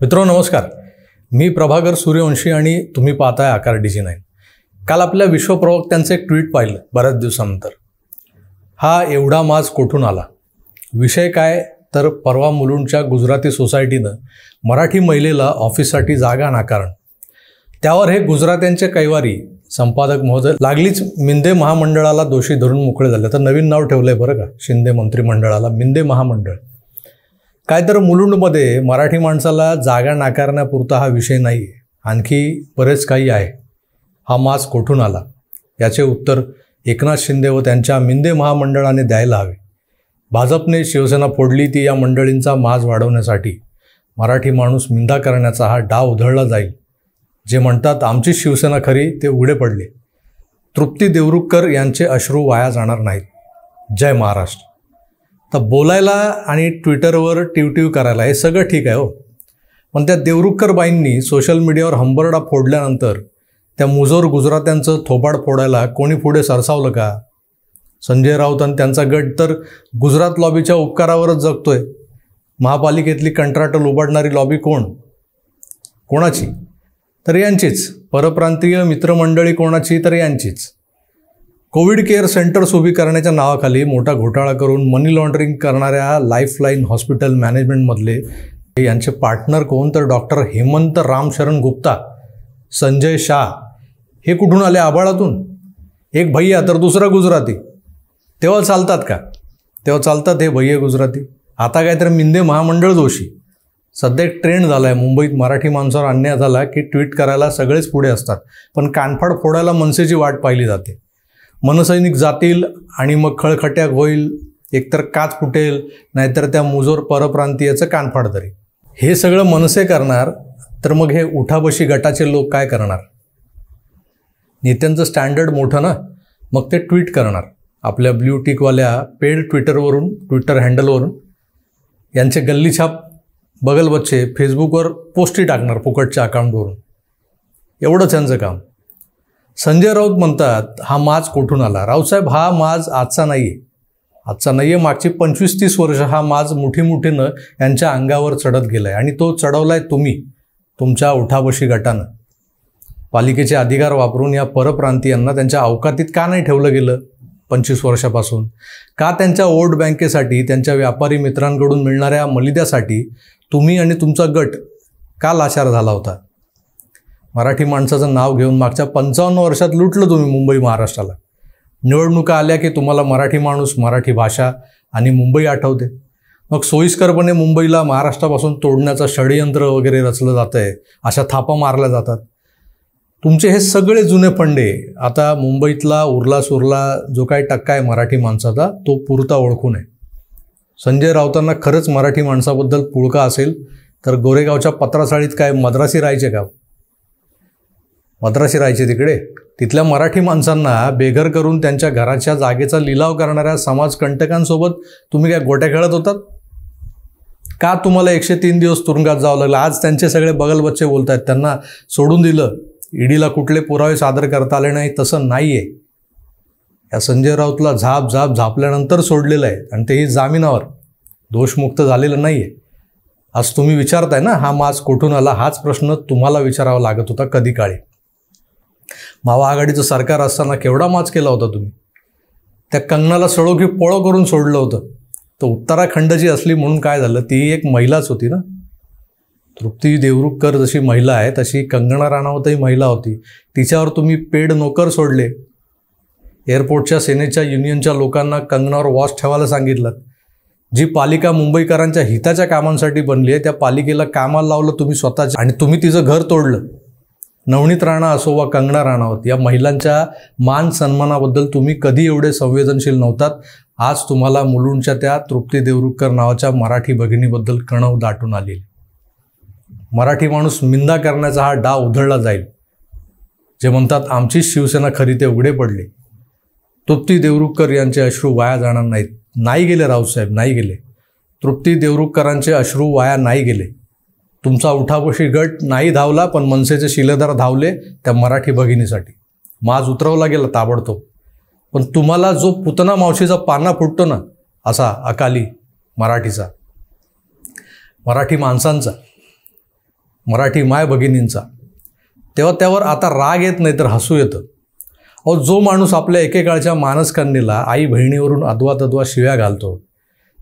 मित्रो नमस्कार. मी प्रभाकर सूर्यवंशी आणि तुम्ही पाहताय आकार डी जी नाईन. काल आपल्या विश्वप्रवक्त्यांचं एक ट्विट पाहिलं बऱ्याच दिवसानंतर. हा एवढा माज कोठून आला? विषय काय? तर परवा मुलुंडच्या गुजराती सोसायटीनं मराठी महिलेला ऑफिससाठी जागा नाकारण. त्यावर हे गुजरात्यांचे कैवारी संपादक महोदय लागलीच मिंदे महामंडळाला दोषी धरून मोकळे झाले. तर नवीन नाव ठेवलं आहे बरं का? शिंदे मंत्रिमंडळाला मिंदे महामंडळ. काय तर मुलुंडमध्ये मराठी माणसाला जागा नाकारण्यापुरता हा विषय नाही आहे आणखी बरेच काही आहे. हा मास कोठून आला? याचे उत्तर एकनाथ शिंदे व त्यांच्या मिंदे महामंडळाने द्यायला हवे. भाजपने शिवसेना फोडली ती या मंडळींचा माज वाढवण्यासाठी. मराठी माणूस मिंदा करण्याचा हा डाव उधळला जाईल. जे म्हणतात आमची शिवसेना खरी ते उघडे पडले. तृप्ती देवरुखकर यांचे अश्रू वाया जाणार नाहीत. जय महाराष्ट्र. तर बोलायला आणि ट्विटरवर टिवटिव करायला हे सगळं ठीक आहे हो. पण त्या देवरुखकर बाईंनी सोशल मीडियावर हंबरडा फोडल्यानंतर त्या मुजोर गुजरात्यांचं थोबाड फोडायला कोणी पुढे सरसावलं का? संजय राऊत आणि त्यांचा गट तर गुजरात लॉबीच्या उपकारावरच जगतोय. महापालिकेतली कंत्राटं लुबाडणारी लॉबी कोण? कोणाची? तर यांचीच. परप्रांतीय मित्रमंडळी कोणाची? तर यांचीच. कोविड केअर सेंटर्स उभी करण्याच्या नावाखाली मोठा घोटाळा करून मनी लॉन्ड्रिंग करणाऱ्या लाईफलाईन हॉस्पिटल मॅनेजमेंटमधले यांचे पार्टनर कोण तर डॉक्टर हेमंत रामशरण गुप्ता संजय शाह हे कुठून आले आबाळातून एक भैया तर दुसरा गुजराती. तेव्हा चालतात का? तेव्हा चालतात हे भैया गुजराती. आता काय तर मिंदे महामंडळ जोशी. सध्या एक ट्रेंड झाला आहे मुंबईत मराठी माणसावर अन्याय झाला की ट्विट करायला सगळेच पुढे असतात. पण कानफाड फोडायला मनसेची वाट पाहिली जाते. मनसैनिक जातील आणि मग खळखट्याक होईल एकतर काच फुटेल नाहीतर त्या मुजोर परप्रांतीयाचं कानफाड तरी. हे सगळं मनसे करणार तर मग हे उठाबशी गटाचे लोक काय करणार? नेत्यांचं स्टँडर्ड मोठं ना? मग ते ट्विट करणार. आपल्या ब्ल्यू टिकवाल्या पेड ट्विटरवरून ट्विटर हँडलवरून. यांचे गल्लीछाप बगलबच्चे फेसबुकवर पोस्टी टाकणार फुकटच्या अकाउंटवरून एवढंच यांचं काम. संजय राऊत म्हणतात हा माज कुठून आला? राऊतसाहेब हा माज आजचा नाही आहे आजचा नाही आहे मागची पंचवीस तीस वर्ष हा माज मोठी मोठीनं यांच्या अंगावर चढत गेला आहे आणि तो चढवलाय तुम्ही तुमच्या उठाबशी गटानं. पालिकेचे अधिकार वापरून या परप्रांतीयांना त्यांच्या अवकातीत का नाही ठेवलं गेलं पंचवीस वर्षापासून? का त्यांच्या वोट बँकेसाठी त्यांच्या व्यापारी मित्रांकडून मिळणाऱ्या मलिद्यासाठी तुम्ही आणि तुमचा गट का लाचार झाला होता? मराठी माणसाचं नाव घेऊन मागच्या पंचावन्न वर्षात लुटलं तुम्ही मुंबई महाराष्ट्राला. निवडणुका आल्या की तुम्हाला मराठी माणूस मराठी भाषा आणि मुंबई आठवते. मग सोयीस्करपणे मुंबईला महाराष्ट्रापासून तोडण्याचं षडयंत्र वगैरे रचलं जातं आहे अशा थापा मारल्या जातात. तुमचे हे सगळे जुने फंडे आता मुंबईतला उरला सुरला जो काही टक्का आहे मराठी माणसाचा तो पुरता ओळखू नये. संजय राऊतांना खरंच मराठी माणसाबद्दल पुळका असेल तर गोरेगावच्या पत्रासाळीत काय मद्रासी राहायचे का? मद्रासी राहायचे तिकडे. तिथल्या मराठी माणसांना बेघर करून त्यांच्या घराच्या जागेचा लिलाव करणाऱ्या समाजकंटकांसोबत तुम्ही काय गोट्या खेळत होतात? का तुम्हाला एकशे तीन दिवस तुरुंगात जावं लागलं? आज त्यांचे सगळे बगल बच्चे बोलत आहेत त्यांना सोडून दिलं. ईडीला कुठले पुरावे सादर करता आले नाही तसं नाही आहे या संजय राऊतला झाप झाप झापल्यानंतर सोडलेलं आहे. आणि तेही जामिनावर. दोषमुक्त झालेलं नाही आहे आज तुम्ही विचारताय ना हा मास्क कुठून आला? हाच प्रश्न तुम्हाला विचारावा लागत होता कधी काळी महाआघाडीचं सरकार असताना केवढा माच केला होता तुम्ही? त्या कंगनाला सळोखी पळो करून सोडलं होतं. तर उत्तराखंडची असली म्हणून काय झालं? ती एक महिलाच होती ना? तृप्ती देवरुखकर जशी महिला आहे तशी कंगना राणावतही महिला होती. तिच्यावर तुम्ही पेड नोकर सोडले. एअरपोर्टच्या सेनेच्या युनियनच्या लोकांना कंगनावर वॉच ठेवायला सांगितलं. जी पालिका मुंबईकरांच्या हिताच्या कामांसाठी बनली आहे त्या पालिकेला कामाला लावलं तुम्ही स्वतःच्या आणि तुम्ही तिचं घर तोडलं. नवनीत राणा असो वा कंगना राणावत या महिलांच्या मान सन्मानाबद्दल तुम्ही कधी एवढे संवेदनशील नव्हतात? आज तुम्हाला मुलुंडच्या त्या तृप्ती देवरुखकर नावाच्या मराठी भगिनीबद्दल कणव दाटून आलेली मराठी माणूस मिंदा करण्याचा हा डाव उधळला जाईल. जे म्हणतात आमचीच शिवसेना खरी ते उघडे पडले. तृप्ती देवरुखकर यांचे अश्रू वाया जाणार नाहीत. नाही गेले रावसाहेब नाही गेले. तृप्ती देवरुखकरांचे अश्रू वाया नाही गेले. तुमचा उठाबशी गट नाही धावला पण मनसेचे शिलेदार धावले त्या मराठी भगिनीसाठी. माज उतरवला गेला ताबडतोब. पण तुम्हाला जो पुतना मावशीचा पाना फुटतो ना असा अकाली मराठीचा मराठी माणसांचा मराठी माय भगिनींचा तेव्हा त्यावर आता राग येत नाही तर हसू येतं. अहो जो माणूस आपल्या एकेकाळच्या मानसकन्येला आई बहिणीवरून अद्वा तद्वा शिव्या घालतो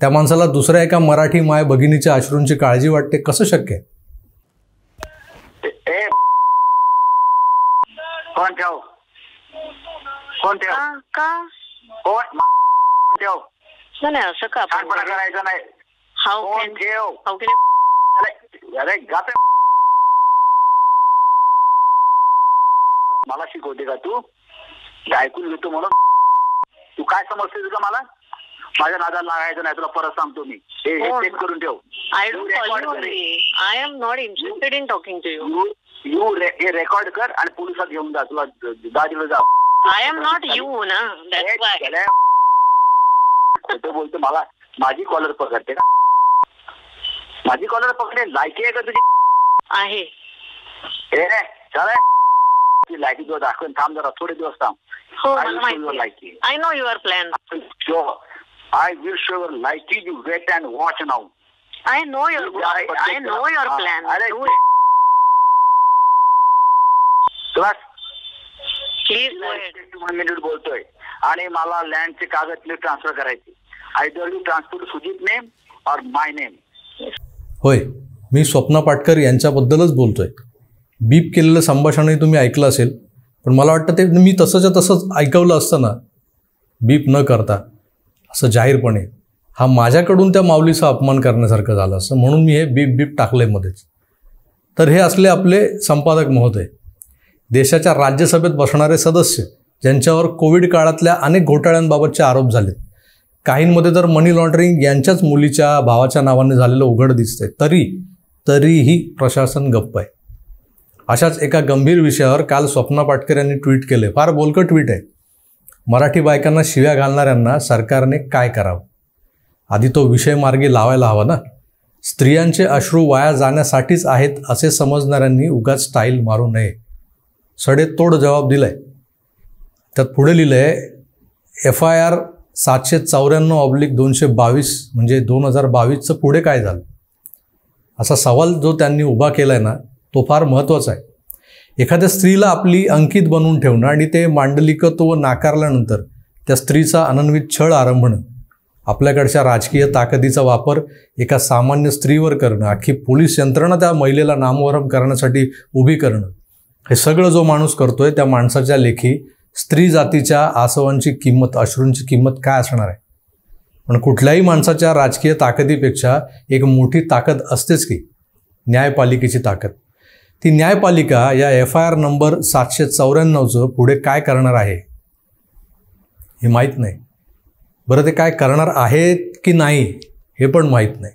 त्या माणसाला दुसऱ्या एका मराठी माय भगिनीच्या अश्रूंची काळजी वाटते कसं शक्य आहे? कोण ठेव? कोण ठेव? का? का कोण कोण ठेव? नाही नाही, असं का आपण छानपणा करायचा नाही. हाऊ कोण कॅन ठेव? हाऊ कॅन अरे अरे गात मला शिकवते का तू? ते ऐकून घेतो म्हणून. तू काय समजते तुझं मला? माझ्या नादाला लागायचं नाही तुला परत सांगतो मी. हे हे करून ठेव. आय तू डोंट कॉल record यू कर. Only I am not interested in talking to you you you रे- हे रेकॉर्ड कर आणि पोलिसात घेऊन जा. तुला दादीला जा. आय एम नॉट यू ना. दॅट्स वाय खोटं बोलतो मला. माझी कॉलर पकडते का माझी कॉलर पकडे लायकी आहे का तुझी? आहे. ए चल. ती लायकी तुला दाखवून. थांब जरा. थोडे दिवस थांब. हो मला माहिती लायकी. I know your plan will show your लायकी you wait and watch now I know your I know your plan अरे तुला please go head one minute बोलतोय. आणि मला लँडचे कागद ट्रान्सफर करायचे. Either you transfer Sujit name or my name होय मी स्वप्ना पाटकर यांच्याबद्दलच बोलतोय. बीप केलेलं संभाषणही तुम्ही ऐकलं असेल पण मला वाटतं ते मी तसंच्या तसंच ऐकवलं असतं ना. बीप न करता. असं जाहीरपणे हा माझ्याकडून त्या माऊलीचा अपमान करण्यासारखं झालं असं म्हणून मी हे बीप बीप टाकलंय मध्येच. तर हे असले आपले संपादक महोदय देशाच्या राज्यसभेत बसणारे सदस्य ज्यांच्यावर कोविड काळातल्या अनेक घोटाळ्यांबाबतचे आरोप झालेत. काहींमध्ये तर मनी लॉन्ड्रिंग यांच्याच मुलीच्या भावाच्या नावाने झालेलं उघड दिसतंय तरी तरीही प्रशासन गप्प आहे. अशाच एका गंभीर विषयावर काल स्वप्ना पाटकर यांनी ट्विट केले फार बोलकं ट्विट आहे. मराठी बायकांना शिव्या घालणाऱ्यांना सरकारने काय करावं? आधी तो विषय मार्गी लावायला हवा ना. स्त्रियांचे अश्रू वाया जाण्यासाठीच आहेत असे समजणाऱ्यांनी उगाच स्टाईल मारू नये. सडेतोड जबाब दिलाय. त्यात पुढे लिहिलं आहे एफ आय आर सातशे चौऱ्याण्णव ऑब्लिक दोनशे बावीस म्हणजे दोन हजार बावीसचं पुढे काय झालं? असा सवाल जो त्यांनी उभा केला आहे ना तो फार महत्त्वाचा आहे. एखाद्या स्त्रीला आपली अंकित बनवून ठेवणं आणि ते मांडलिकत्व नाकारल्यानंतर त्या स्त्रीचा अनन्वित छळ आरंभणं आपल्याकडच्या राजकीय ताकदीचा वापर एका सामान्य स्त्रीवर करणं अख्खी पोलीस यंत्रणा त्या महिलेला नामोहरम करण्यासाठी उभी करणं हे सगळं जो माणूस करतोय त्या माणसाच्या लेखी स्त्री जातीच्या आसवांची किंमत अश्रूंची किंमत काय असणार आहे? पण कुठल्याही माणसाच्या राजकीय ताकदीपेक्षा एक मोठी ताकद असतेच की न्यायपालिकेची ताकद. ती न्यायपालिका या एफ आय आर नंबर सातशे चौऱ्याण्णवचं पुढे काय करणार आहे? हे माहीत नाही. बरं ते काय करणार आहेत की नाही हे पण माहीत नाही.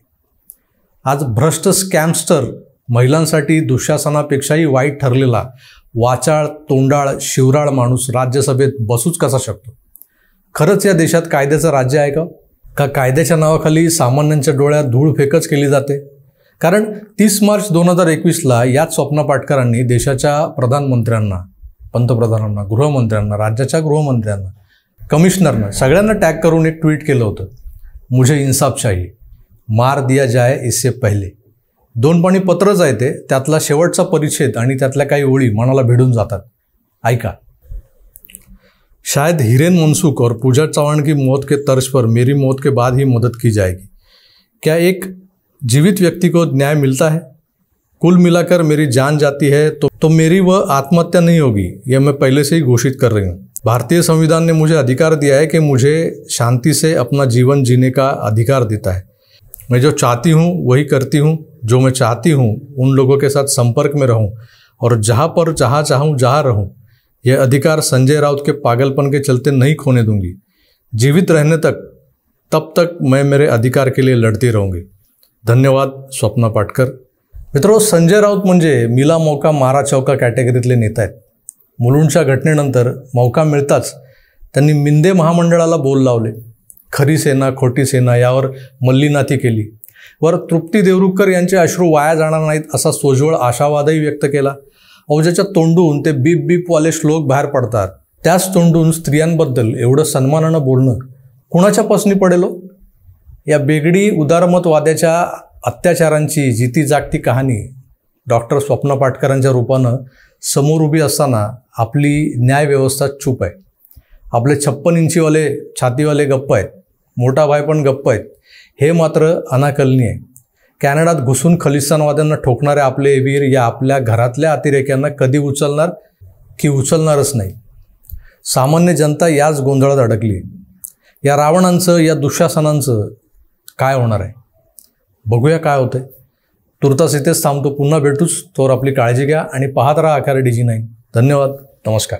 आज भ्रष्ट स्कॅमस्टर महिलांसाठी दुःशासनापेक्षाही वाईट ठरलेला वाचाळ तोंडाळ शिवराळ माणूस राज्यसभेत बसूच कसा शकतो? खरंच या देशात कायद्याचं राज्य आहे का? का कायद्याच्या नावाखाली सामान्यांच्या डोळ्यात धूळ फेकच केली जाते? कारण तीस मार्च दोन हजार एकवीसला याच स्वप्ना पाटकरांनी देशाच्या प्रधानमंत्र्यांना पंतप्रधानांना गृहमंत्र्यांना राज्याच्या गृहमंत्र्यांना कमिशनरना सगळ्यांना टॅग करून एक ट्विट केलं होतं. मुझे इन्साफशाही मार दिया जाय इससे पहिले. दोन पाणी पत्रच आहे ते. त्यातला शेवटचा परिच्छेद आणि त्यातल्या काही ओळी मनाला भिडून जातात. ऐका. शायद हिरेन मनसुख और पूजा चौहान की मौत के तर्ज पर मेरी मौत के बाद ही मदद की जाएगी. क्या एक जीवित व्यक्ति को न्याय मिलता है। कुल मिलाकर मेरी जान जाती है तो तो मेरी वह आत्महत्या नहीं होगी, यह मैं पहले से ही घोषित कर रही हूँ। भारतीय संविधान ने मुझे अधिकार दिया है कि मुझे शांति से अपना जीवन जीने का अधिकार देता है। मैं जो चाहती हूँ, वही करती हूँ। जो मैं चाहती हूँ, उन लोगों के साथ संपर्क में रहूँ और जहाँ पर जहाँ चाहूँ, जहाँ रहूँ। यह अधिकार संजय राउत के पागलपन के चलते नहीं खोने दूँगी। जीवित रहने तक, तब तक मैं मेरे अधिकार के लिए लड़ती रहूँगी। धन्यवाद स्वप्ना पाटकर. मित्रो संजय राऊत म्हणजे मिला मौका मारा चौका कॅटेगरीतले नेता आहेत. मुलुंडच्या घटनेनंतर मौका मिळताच त्यांनी मिंदे महामंडळाला बोल लावले. खरी सेना खोटी सेना यावर मल्लीनाथी केली. वर तृप्ती देवरुखकर यांचे अश्रू वाया जाणार नाहीत असा सोज्वळ आशावादही व्यक्त केला. अवजाच्या तोंडून ते बीप बीपवाले श्लोक बाहेर पडतात. त्याच तोंडून स्त्रियांबद्दल एवढं सन्मानानं बोलणं कुणाच्या पसनी पडेलो हो? या बेगडी उदारमतवाद्याच्या अत्याचारांची जिती जागती कहाणी डॉक्टर स्वप्न पाटकरांच्या रूपानं समोर उभी असताना आपली न्यायव्यवस्था चूप आहे. आपले छप्पन इंचीवाले छातीवाले गप्प आहेत. मोठा भाई पण गप्प आहेत. हे मात्र अनाकलनीय आहे. कॅनडात घुसून खलिस्तानवाद्यांना ठोकणारे आपले वीर या आपल्या घरातल्या अतिरेक्यांना कधी उचलणार की उचलणारच नाही. सामान्य जनता याच गोंधळात अडकली या रावणांचं या दुःशासनांचं काय होणार आहे? बघूया काय होतंय तुर्तास इथेच थांबतो. पुन्हा भेटूच. तोवर आपली काळजी घ्या आणि पाहत राहा आकार डी जी नाईन धन्यवाद. नमस्कार.